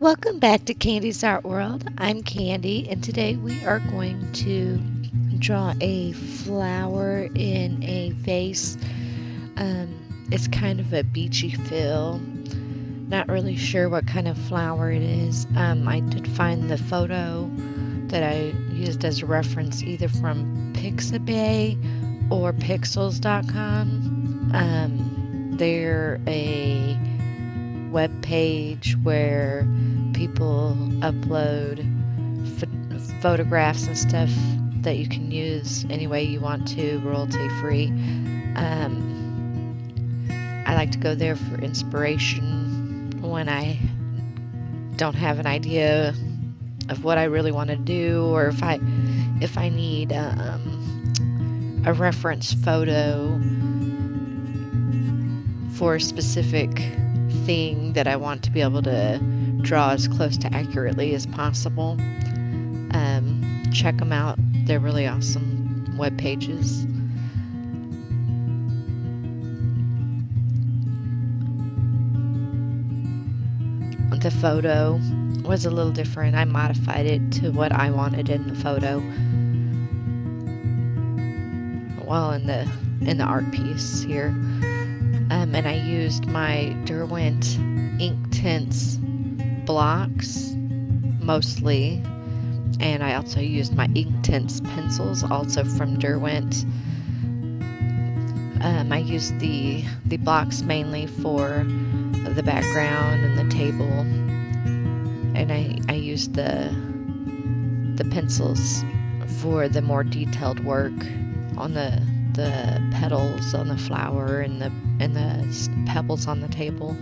Welcome back to Candy's Art World. I'm Candy, and today we are going to draw a flower in a vase. Um, it's kind of a beachy feel. Not really sure what kind of flower it is. Um, I did find the photo that I used as a reference either from Pixabay or Pexels.com. Um, they're a web page where people upload photographs and stuff that you can use any way you want to, royalty free. Um, I like to go there for inspiration when I don't have an idea of what I really want to do, or if I if I need um, a reference photo for a specific thing that I want to be able to draw as close to accurately as possible. Um, check them out. They're really awesome web pages. The photo was a little different. I modified it to what I wanted in the photo. Well, in the in the art piece here. Um, and I used my Derwent Inktense blocks mostly and I also used my Inktense pencils also from Derwent. Um, I used the the blocks mainly for the background and the table and I, I used the the pencils for the more detailed work on the the petals on the flower and the and the pebbles on the table.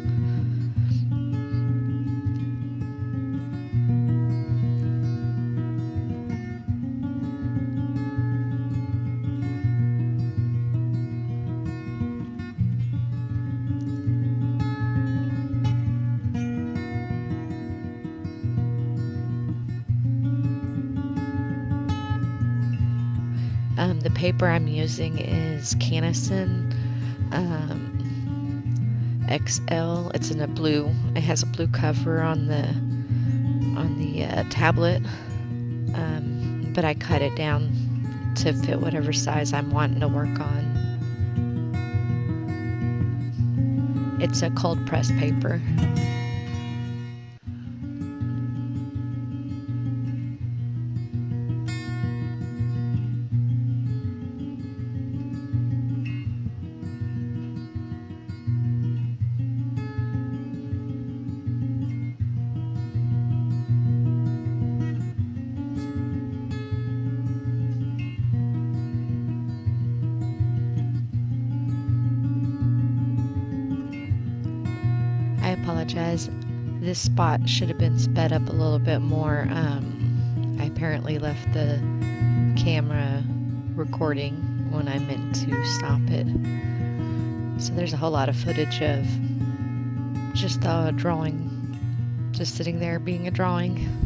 Um, the paper I'm using is Canson um, XL. It's in a blue. It has a blue cover on the on the uh, tablet, um, but I cut it down to fit whatever size I'm wanting to work on. It's a cold press paper. I apologize. This spot should have been sped up a little bit more. Um, I apparently left the camera recording when I meant to stop it. So there's a whole lot of footage of just a drawing, just sitting there being a drawing.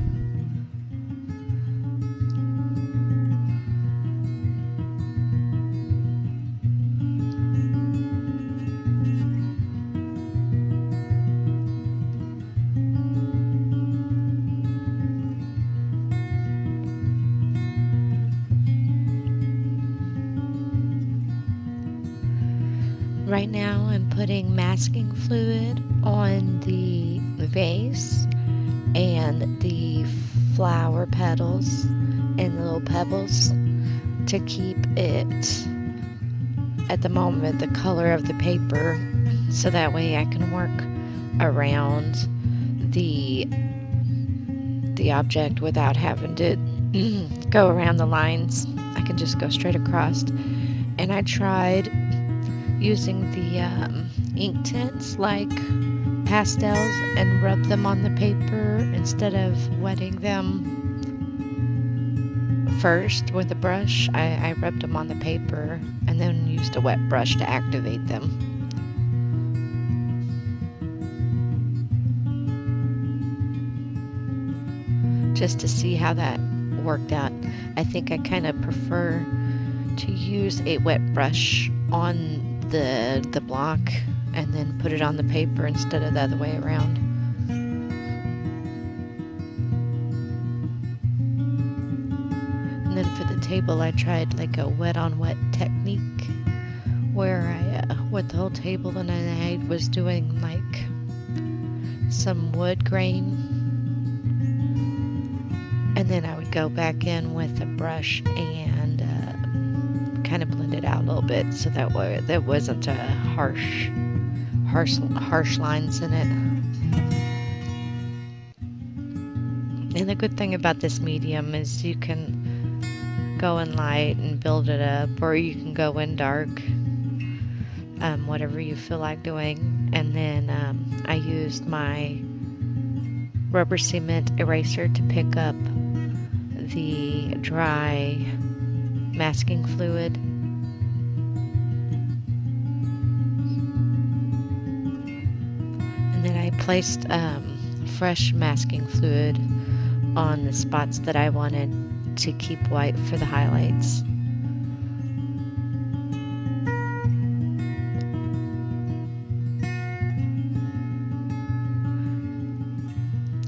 Right now I'm putting masking fluid on the vase and the flower petals and the little pebbles to keep it at the moment the color of the paper so that way I can work around the the object without having to go around the lines. I can just go straight across. And I tried using the um, Inktense like pastels and rub them on the paper instead of wetting them first with a brush. I, I rubbed them on the paper and then used a wet brush to activate them. Just to see how that worked out. I think I kind of prefer to use a wet brush on the the block and then put it on the paper instead of the other way around. And then for the table, I tried like a wet on wet technique where I, uh, with the whole table, and I was doing like some wood grain. And then I would go back in with a brush and kind of blend it out a little bit so that way there wasn't a harsh harsh harsh lines in it. And the good thing about this medium is you can go in light and build it up, or you can go in dark, um, whatever you feel like doing. And then um, I used my rubber cement eraser to pick up the dry masking fluid. And then I placed um, fresh masking fluid on the spots that I wanted to keep white for the highlights.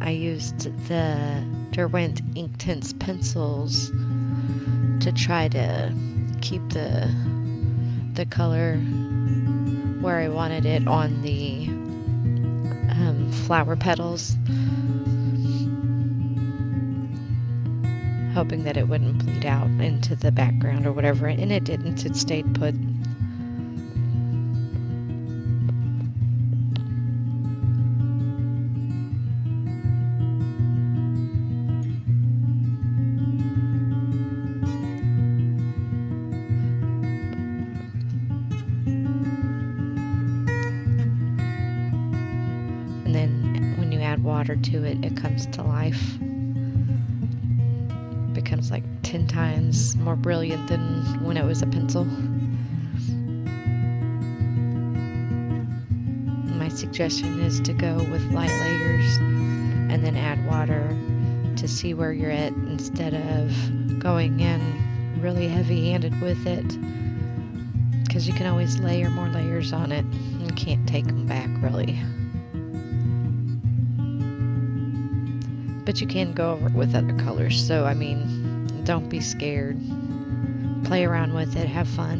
I used the Derwent Inktense pencils to try to keep the the color where I wanted it on the um, flower petals. hoping that it wouldn't bleed out into the background or whatever, and it didn't. It stayed put. Water to it, it comes to life becomes like 10 times more brilliant than when it was a pencil. My suggestion is to go with light layers and then add water to see where you're at instead of going in really heavy handed with it because you can always layer more layers on it and can't take them back really. But you can go over with other colors. So, I mean, don't be scared. Play around with it, have fun.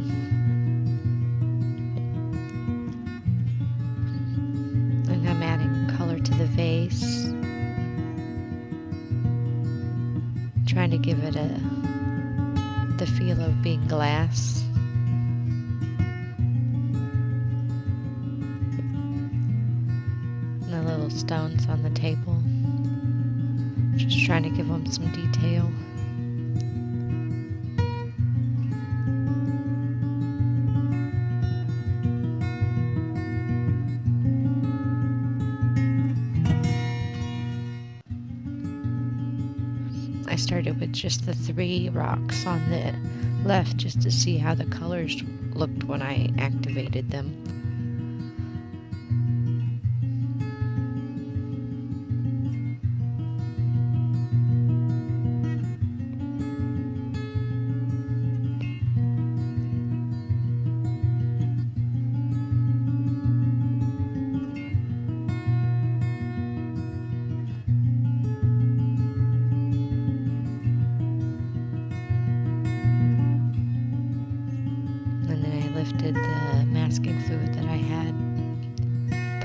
And I'm adding color to the vase. Trying to give it a the feel of being glass. And the little stones on the table. Just trying to give them some detail. I started with just the three rocks on the left just to see how the colors looked when I activated them.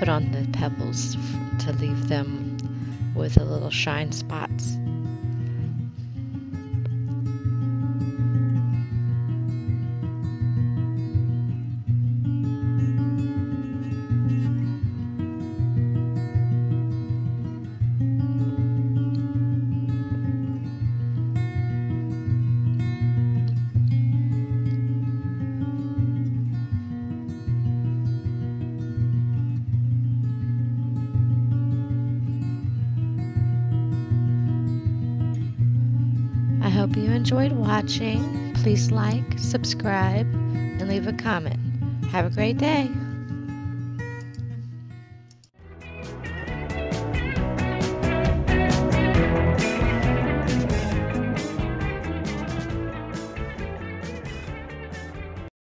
Put on the pebbles to leave them with a little shine spots. Enjoyed watching. Please like, subscribe, and leave a comment. Have a great day.